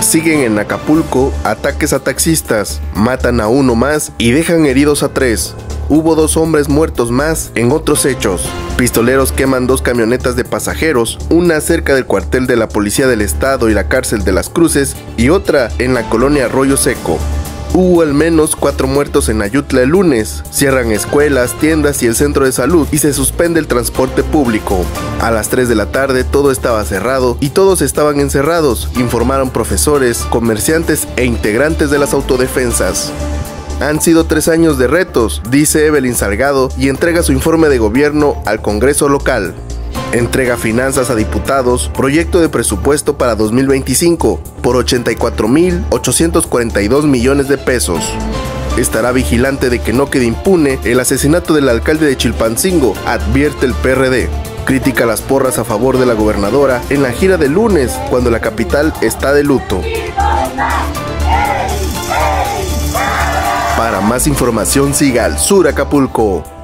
Siguen en Acapulco ataques a taxistas, matan a uno más y dejan heridos a tres. Hubo dos hombres muertos más en otros hechos. Pistoleros queman dos camionetas de pasajeros, una cerca del cuartel de la Policía del Estado y la cárcel de las Cruces y otra en la colonia Arroyo Seco. Hubo al menos cuatro muertos en Ayutla el lunes. Cierran escuelas, tiendas y el centro de salud y se suspende el transporte público. A las 3 de la tarde todo estaba cerrado y todos estaban encerrados, informaron profesores, comerciantes e integrantes de las autodefensas. Han sido tres años de retos, dice Evelyn Salgado y entrega su informe de gobierno al Congreso local. Entrega finanzas a diputados, proyecto de presupuesto para 2025 por 84.842 millones de pesos. Estará vigilante de que no quede impune el asesinato del alcalde de Chilpancingo, advierte el PRD. Critica las porras a favor de la gobernadora en la gira de lunes, cuando la capital está de luto. Para más información siga al Sur Acapulco.